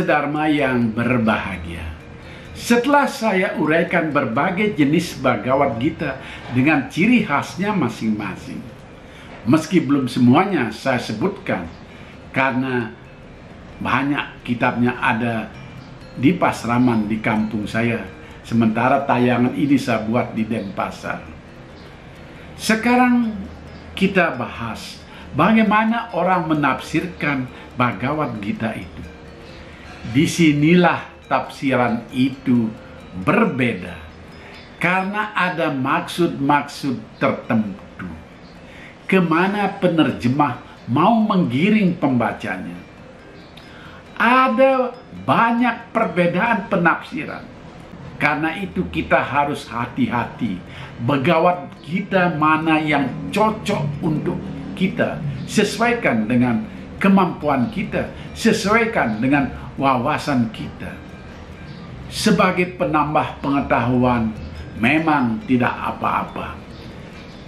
Sedharma yang berbahagia. Setelah saya uraikan berbagai jenis Bhagavad Gita dengan ciri khasnya masing-masing. Meski belum semuanya saya sebutkan karena banyak kitabnya ada di Pasraman di kampung saya. Sementara tayangan ini saya buat di Denpasar. Sekarang kita bahas bagaimana orang menafsirkan Bhagavad Gita itu. Di sinilah tafsiran itu berbeda karena ada maksud-maksud tertentu. Ke mana penerjemah mau menggiring pembacanya. Ada banyak perbedaan penafsiran. Karena itu kita harus hati-hati. Begawat kita mana yang cocok untuk kita. Sesuaikan dengan kemampuan kita. Sesuaikan dengan wawasan kita. Sebagai penambah pengetahuan, memang tidak apa-apa.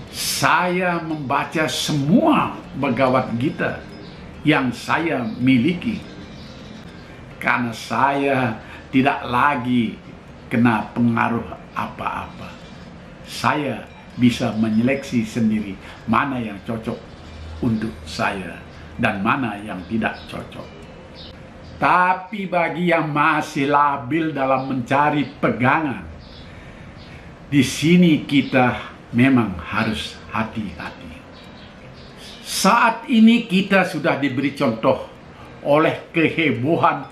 Saya membaca semua begawat kita yang saya miliki. Karena saya tidak lagi kena pengaruh apa-apa. Saya bisa menyeleksi sendiri mana yang cocok untuk saya dan mana yang tidak cocok. Tapi bagi yang masih labil dalam mencari pegangan, di sini kita memang harus hati-hati. Saat ini kita sudah diberi contoh oleh kehebohan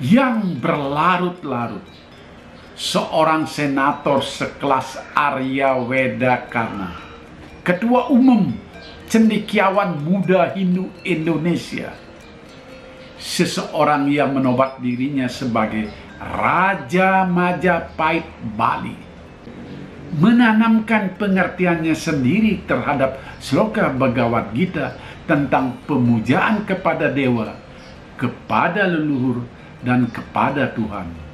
yang berlarut-larut seorang senator sekelas Arya Weda Karna, ketua umum cendekiawan muda Hindu Indonesia, seseorang yang menobat dirinya sebagai Raja Majapahit Bali, menanamkan pengertiannya sendiri terhadap sloka Bhagavad Gita tentang pemujaan kepada dewa, kepada leluhur, dan kepada Tuhan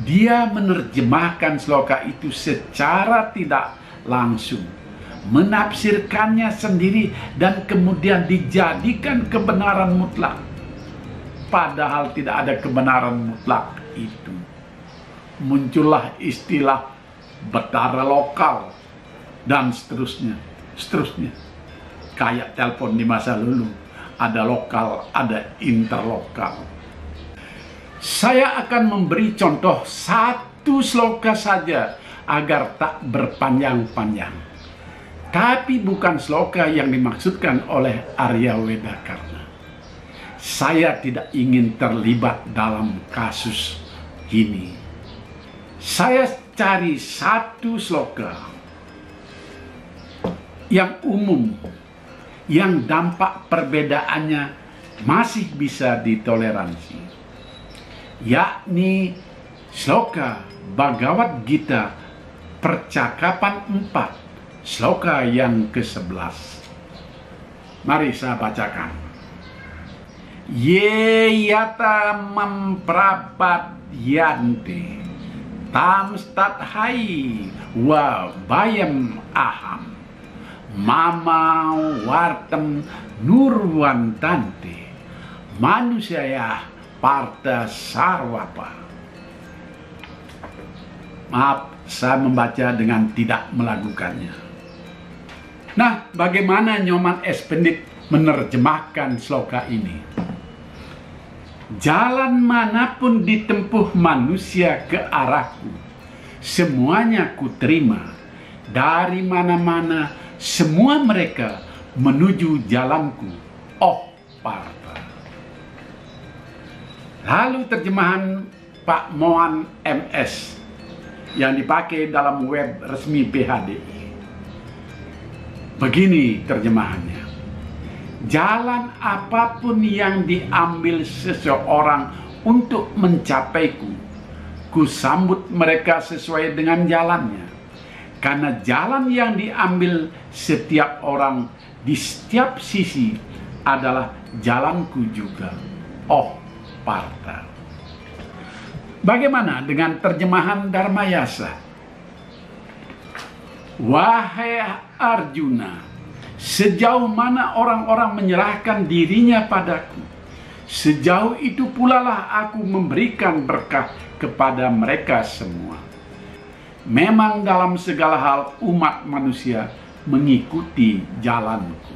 dia menerjemahkan sloka itu secara tidak langsung, menafsirkannya sendiri, dan kemudian dijadikan kebenaran mutlak. Padahal tidak ada kebenaran mutlak itu. Muncullah istilah betara lokal dan seterusnya, seterusnya. Kayak telepon di masa lalu, ada lokal, ada interlokal saya akan memberi contoh satu sloka saja agar tak berpanjang-panjang. Tapi bukan sloka yang dimaksudkan oleh Arya Wedakarna. Saya tidak ingin terlibat dalam kasus ini. Saya cari satu sloka yang umum, yang dampak perbedaannya masih bisa ditoleransi yakni sloka Bhagavad Gita percakapan 4 sloka yang ke-11 mari saya bacakan ye yata memprapat yante tam stat hai wa bayam aham mama wartem nurwantante manusia ya Parta Sarwapa. Maaf, saya membaca dengan tidak melakukannya. Nah, bagaimana Nyoman S. Pendit menerjemahkan sloka ini? Jalan mana pun ditempuh manusia ke arahku, semuanya ku terima. Dari mana-mana, semua mereka menuju jalanku. Oh, Parta. Lalu terjemahan Pak Moan MS yang dipakai dalam web resmi PHDI. Begini terjemahannya. Jalan apa pun yang diambil seseorang untuk mencapaiku, ku sambut mereka sesuai dengan jalannya. Karena jalan yang diambil setiap orang di setiap sisi adalah jalanku juga. Oh, Parta. Bagaimana dengan terjemahan Dharmayasa? Wahai Arjuna, sejauh mana orang-orang menyerahkan dirinya padaku, Sejauh itu pula lah aku memberikan berkah kepada mereka semua. Memang dalam segala hal umat manusia mengikuti jalanku.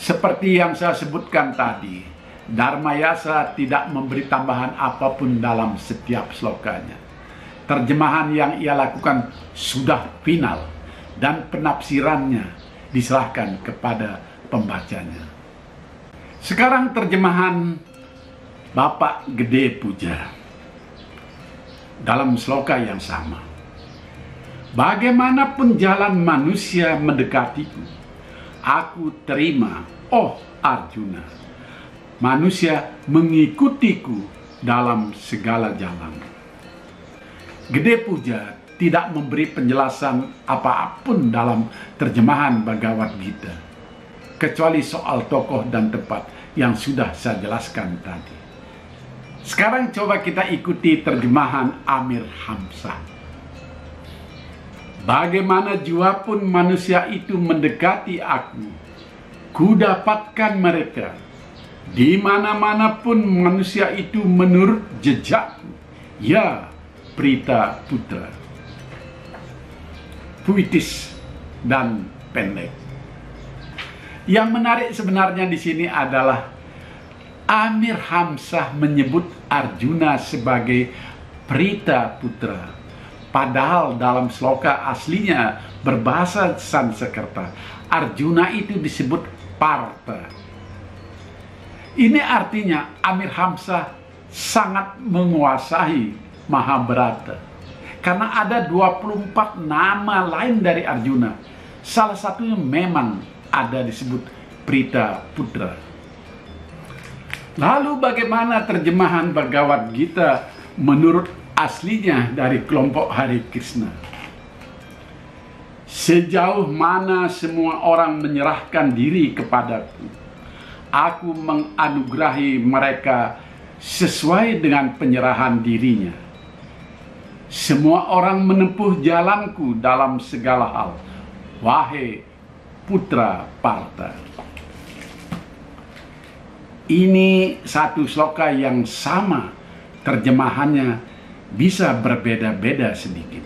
Seperti yang saya sebutkan tadi, Dharma Yasa tidak memberi tambahan apa pun dalam setiap slokanya. Terjemahan yang ia lakukan sudah final dan penafsirannya diserahkan kepada pembacanya. Sekarang terjemahan Bapak Gede Puja dalam sloka yang sama. Bagaimanapun jalan manusia mendekatiku, aku terima, oh Arjuna. Manusia mengikutiku dalam segala jalan. Gede Puja tidak memberi penjelasan apa pun dalam terjemahan Bhagavad Gita, kecuali soal tokoh dan tempat yang sudah saya jelaskan tadi. Sekarang coba kita ikuti terjemahan Amir Hamzah. Bagaimana jua pun manusia itu mendekati aku, ku dapatkan mereka. Di mana-mana pun manusia itu menurut jejakku. Ya, Prita Putra. Puitis dan pendek. Yang menarik sebenarnya di sini adalah Amir Hamzah menyebut Arjuna sebagai Prita Putra. Padahal dalam sloka aslinya berbahasa Sanskerta, Arjuna itu disebut Parta. Ini artinya Amir Hamzah sangat menguasai Mahabharata. Karena ada 24 nama lain dari Arjuna. Salah satunya memang ada disebut Prita Putra. Lalu bagaimana terjemahan Bhagavad Gita menurut aslinya dari kelompok Hari Krishna? Sejauh mana semua orang menyerahkan diri kepadaku, aku menganugerahi mereka sesuai dengan penyerahan dirinya. Semua orang menempuh jalanku dalam segala hal. Wahai putra Parta. Ini satu sloka yang sama, terjemahannya bisa berbeda-beda sedikit.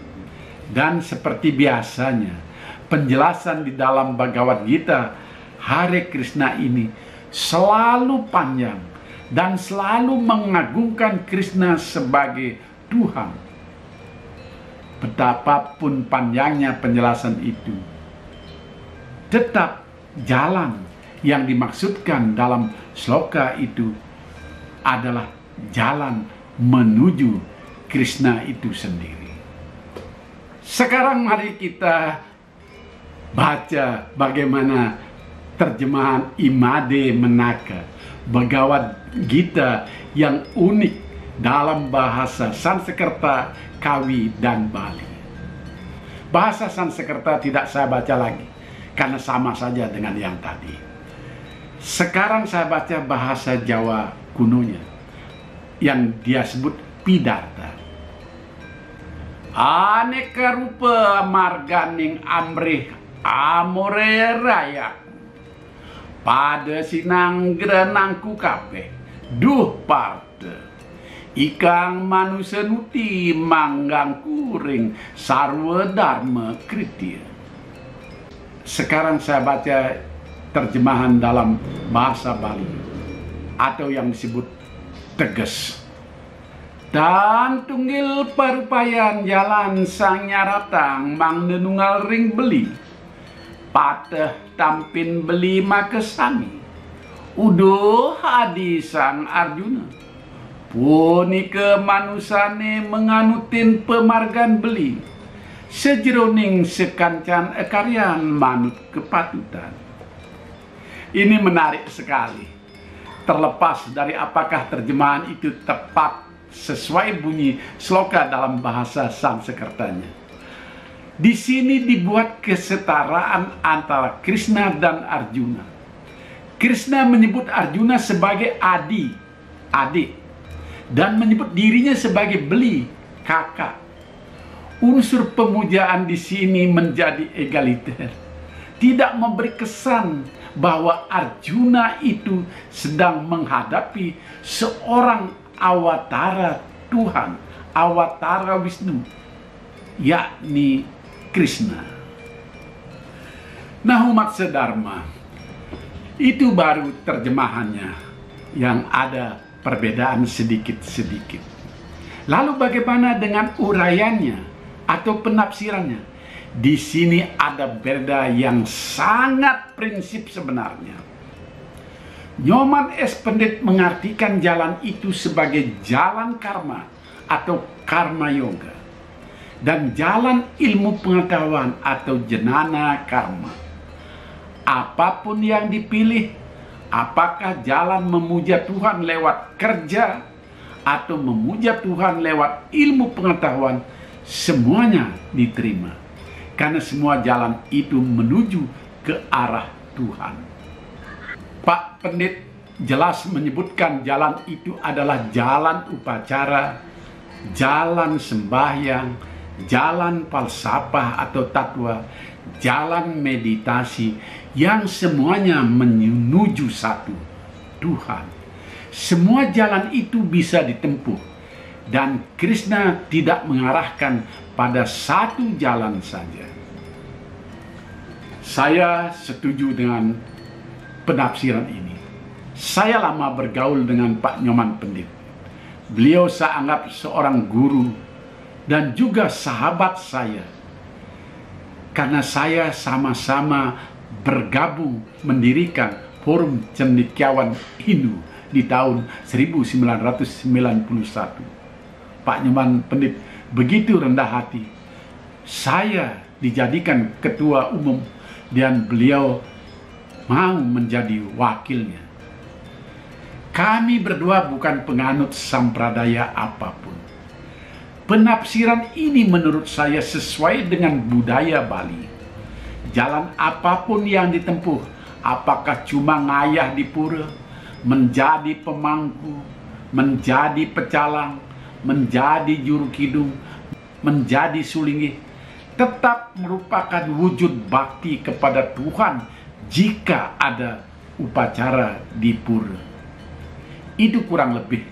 Dan seperti biasanya, penjelasan di dalam Bhagavad Gita Hare Krishna ini selalu panjang dan selalu mengagungkan Krishna sebagai Tuhan. Betapapun panjangnya penjelasan itu, tetap jalan yang dimaksudkan dalam sloka itu adalah jalan menuju Krishna itu sendiri. Sekarang mari kita baca bagaimana terjemahan Imade Menaka Bhagavad Gita yang unik dalam bahasa Sanskerta, Kawi, dan Bali. Bahasa Sanskerta tidak saya baca lagi karena sama saja dengan yang tadi. Sekarang saya baca bahasa Jawa kunonya yang dia sebut pidarta. Aneka rupa marganing amrih amore raya pada sinang grenangku kabeh duh parte ikang manusia nuti manggang kuring sarwa dharma kritia sekarang saya baca terjemahan dalam bahasa Bali atau yang disebut tegas. Dan tunggil parupayan jalan sang nyaratang mang nenunggal ring beli. Pateh tampin beli makesani. Uduh adi sang Arjuna. Puni ke manusane menganutin pemargan beli sejeroning sekancan karyan manut kepatutan. Ini menarik sekali. Terlepas dari apakah terjemahan itu tepat sesuai bunyi sloka dalam bahasa Sanskertanya. Di sini dibuat kesetaraan antara Krishna dan Arjuna. Krishna menyebut Arjuna sebagai adi, adik, dan menyebut dirinya sebagai beli, kakak unsur pemujaan di sini menjadi egaliter. Tidak memberi kesan bahwa Arjuna itu sedang menghadapi seorang awatara Tuhan, awatara Wisnu, yakni Krishna. Nah umat sedharma, itu baru terjemahannya yang ada perbedaan sedikit-sedikit. Lalu bagaimana dengan uraiannya atau penafsirannya? Di sini ada beda yang sangat prinsip sebenarnya. Nyoman S. Pendit mengartikan jalan itu sebagai jalan karma atau karma yoga dan jalan ilmu pengetahuan atau jenana karma. Apa pun yang dipilih, apakah jalan memuja Tuhan lewat kerja atau memuja Tuhan lewat ilmu pengetahuan, semuanya diterima. Karena semua jalan itu menuju ke arah Tuhan. Pak Pendit jelas menyebutkan jalan itu adalah jalan upacara, jalan sembahyang, jalan falsafah atau tatwa, jalan meditasi yang semuanya menuju satu, Tuhan. Semua jalan itu bisa ditempuh dan Krishna tidak mengarahkan pada satu jalan saja. Saya setuju dengan penafsiran ini. Saya lama bergaul dengan Pak Nyoman Pendit. Beliau saya anggap seorang guru dan juga sahabat saya. Karena saya sama-sama bergabung mendirikan Forum Cendikiawan Hindu di tahun 1991. Pak Nyoman Pendit begitu rendah hati. Saya dijadikan ketua umum dan beliau mau menjadi wakilnya. Kami berdua bukan penganut sampradaya apa pun Penafsiran ini menurut saya sesuai dengan budaya Bali. Jalan apa pun yang ditempuh, apakah cuma ngayah di pura, menjadi pemangku, menjadi pecalang, menjadi juru kidung, menjadi sulingi, tetap merupakan wujud bakti kepada Tuhan jika ada upacara di pura. Itu kurang lebih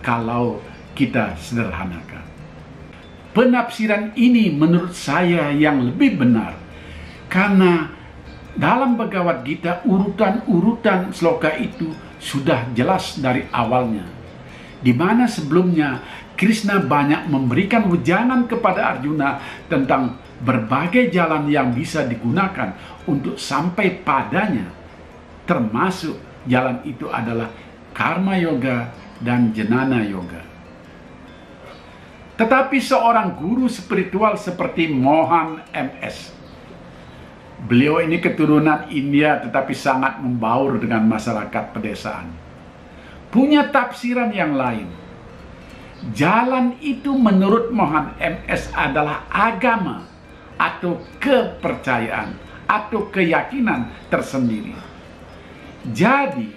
kalau kita sederhanakan. Penafsiran ini menurut saya yang lebih benar karena dalam Bhagavad Gita urutan-urutan sloka itu sudah jelas dari awalnya. Di mana sebelumnya Krishna banyak memberikan wejangan kepada Arjuna tentang berbagai jalan yang bisa digunakan untuk sampai padanya. Termasuk jalan itu adalah karma yoga dan jenana yoga. Tetapi seorang guru spiritual seperti Mohan MS. Beliau ini keturunan India tetapi sangat membaur dengan masyarakat pedesaan. Punya tafsiran yang lain. Jalan itu menurut Mohan MS adalah agama atau kepercayaan atau keyakinan tersendiri. Jadi,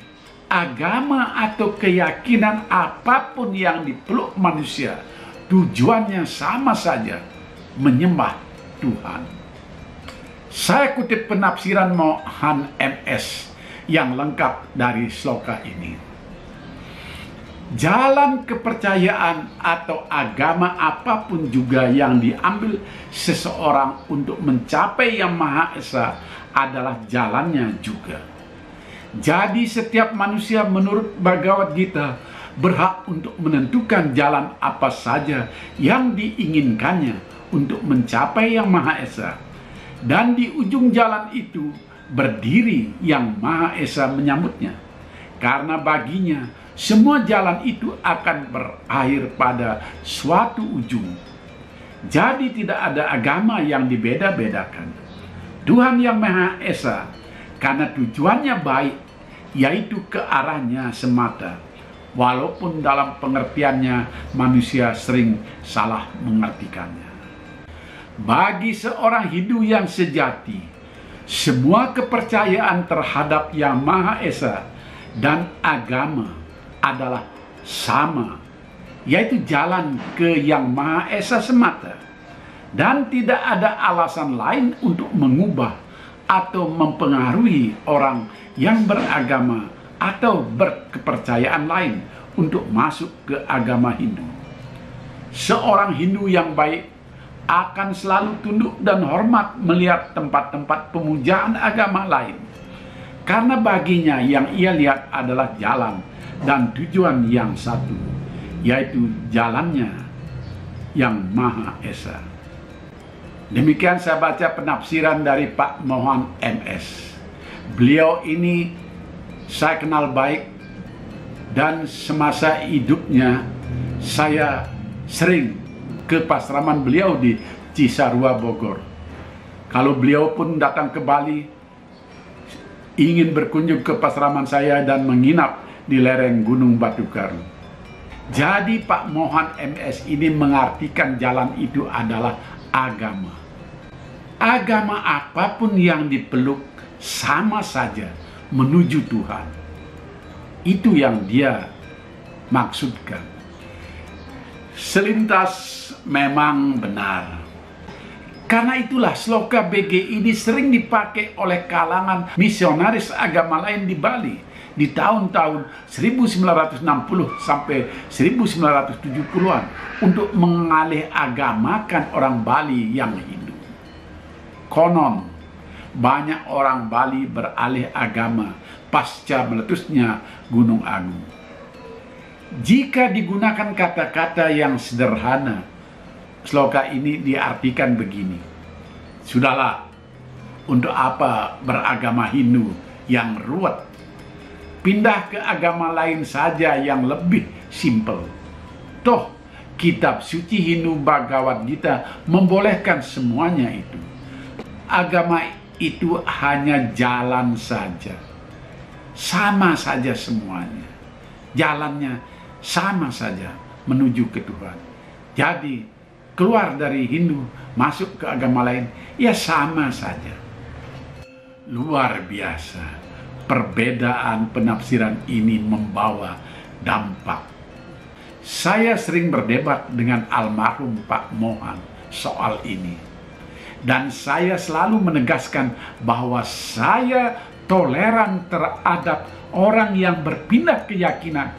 agama atau keyakinan apa pun yang dipeluk manusia tujuannya sama saja menyembah Tuhan. Saya kutip penafsiran Mohan MS yang lengkap dari sloka ini. Jalan kepercayaan atau agama apa pun juga yang diambil seseorang untuk mencapai yang Maha Esa adalah jalannya juga. Jadi setiap manusia menurut Bhagavad Gita berhak untuk menentukan jalan apa saja yang diinginkannya untuk mencapai Yang Maha Esa. Dan di ujung jalan itu berdiri Yang Maha Esa menyambutnya. Karena baginya semua jalan itu akan berakhir pada suatu ujung. Jadi tidak ada agama yang dibeda-bedakan. Tuhan Yang Maha Esa karena tujuannya baik yaitu ke arahnya semata walaupun dalam pengertiannya manusia sering salah mengartikannya. Bagi seorang Hindu yang sejati, semua kepercayaan terhadap Yang Maha Esa dan agama adalah sama, yaitu jalan ke Yang Maha Esa semata, dan tidak ada alasan lain untuk mengubah atau mempengaruhi orang yang beragama atau berkepercayaan lain untuk masuk ke agama Hindu. Seorang Hindu yang baik akan selalu tunduk dan hormat melihat tempat-tempat pemujaan agama lain. Karena baginya yang ia lihat adalah jalan dan tujuan yang satu, yaitu jalannya yang Maha Esa. Demikian saya baca penafsiran dari Pak Mohan MS. Beliau ini saya kenal baik dan semasa hidupnya saya sering ke pasraman beliau di Cisarua Bogor. Kalau beliau pun datang ke Bali, ingin berkunjung ke pasraman saya dan menginap di lereng Gunung Batu Karu. Jadi Pak Mohan MS ini mengartikan jalan itu adalah agama. Agama apa pun yang dipeluk sama saja menuju Tuhan. Itu yang dia maksudkan. Selintas memang benar. Karena itulah sloka BG ini sering dipakai oleh kalangan misionaris agama lain di Bali di tahun-tahun 1960 sampai 1970-an untuk mengalih agamakan orang Bali yang Hindu. Konon, banyak orang Bali beralih agama pasca meletusnya Gunung Agung. Jika digunakan kata-kata yang sederhana, sloka ini diartikan begini. Sudahlah, untuk apa beragama Hindu yang ruwet? Pindah ke agama lain saja yang lebih simpel. Toh, kitab suci Hindu Bhagavad Gita membolehkan semuanya itu. Agama itu hanya jalan saja. Sama saja semuanya. Jalannya sama saja menuju ke Tuhan. Jadi, keluar dari Hindu masuk ke agama lain ya sama saja. Luar biasa. Perbedaan penafsiran ini membawa dampak. Saya sering berdebat dengan almarhum Pak Mohan soal ini. Dan saya selalu menegaskan bahwa saya toleran terhadap orang yang berpindah keyakinan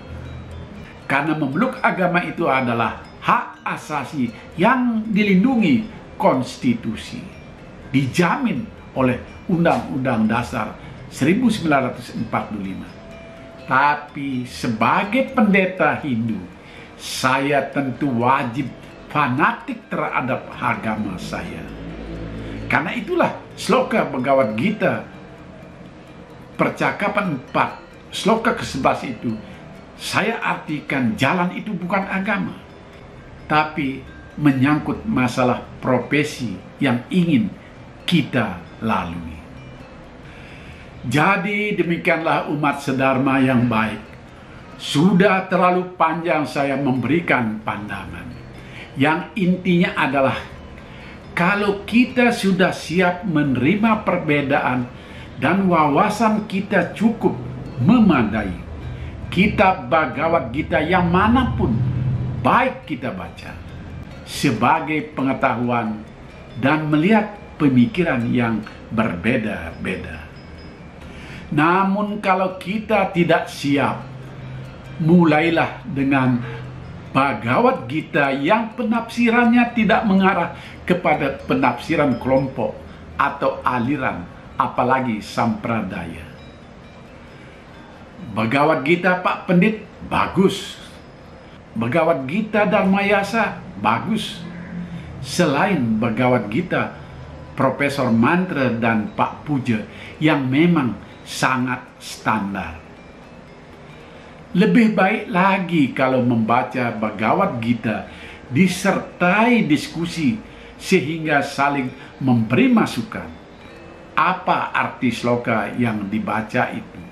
karena memeluk agama itu adalah hak asasi yang dilindungi konstitusi. Dijamin oleh Undang-Undang Dasar 1945. Tapi sebagai pendeta Hindu, saya tentu wajib fanatik terhadap agama saya. Karena itulah sloka Bhagavad Gita percakapan 4 sloka ke-11 itu saya artikan jalan itu bukan agama tapi menyangkut masalah profesi yang ingin kita lalui. Jadi demikianlah umat sedharma yang baik. Sudah terlalu panjang saya memberikan pandangan. Yang intinya adalah kalau kita sudah siap menerima perbedaan dan wawasan kita cukup memadai, kitab Bhagavad Gita yang mana pun baik kita baca sebagai pengetahuan dan melihat pemikiran yang berbeda-beda. Namun kalau kita tidak siap, mulailah dengan Bhagavad Gita yang penafsirannya tidak mengarah kepada penafsiran kelompok atau aliran, apalagi sampradaya. Bhagavad Gita Pak Pendit bagus, Begawat Gita dan Mayasa bagus. Selain Begawat Gita, Profesor Mantra dan Pak Puja yang memang sangat standar. Lebih baik lagi kalau membaca Begawat Gita disertai diskusi sehingga saling memberi masukan. Apa arti sloka yang dibaca itu?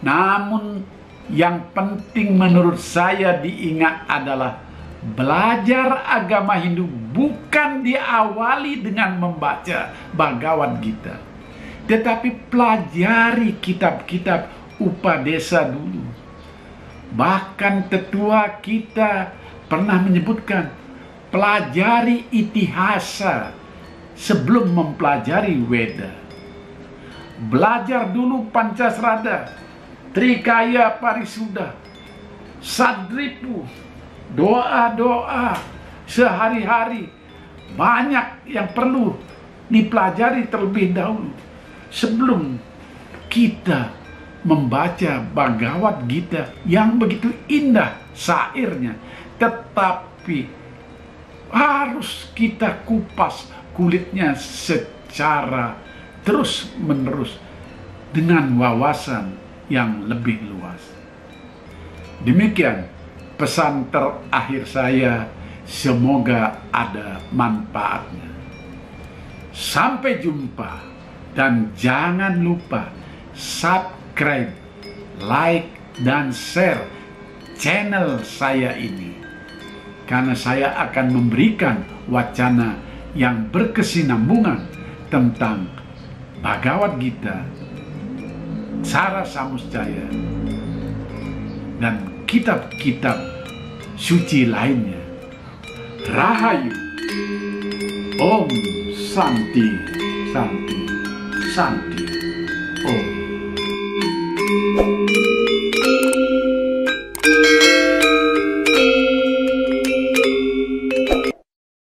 Namun yang penting menurut saya diingat adalah belajar agama Hindu bukan diawali dengan membaca Bhagavad Gita. Tetapi pelajari kitab-kitab Upadesa dulu. Bahkan tetua kita pernah menyebutkan pelajari itihasa sebelum mempelajari Weda. belajar dulu Pancasrada, Trikaya Parisuda, Sadripu, doa-doa sehari-hari. Banyak yang perlu dipelajari terlebih dahulu sebelum kita membaca Bhagavad Gita yang begitu indah sairnya tetapi harus kita kupas kulitnya secara terus menerus dengan wawasan yang lebih luas. Demikian pesan terakhir saya. Semoga ada manfaatnya. Sampai jumpa dan jangan lupa subscribe, like, dan share channel saya ini. Karena saya akan memberikan wacana yang berkesinambungan tentang Bhagavad Gita, Sara Samusjaya, dan kitab-kitab suci lainnya. Rahayu. Om Santi, Santi, Santi.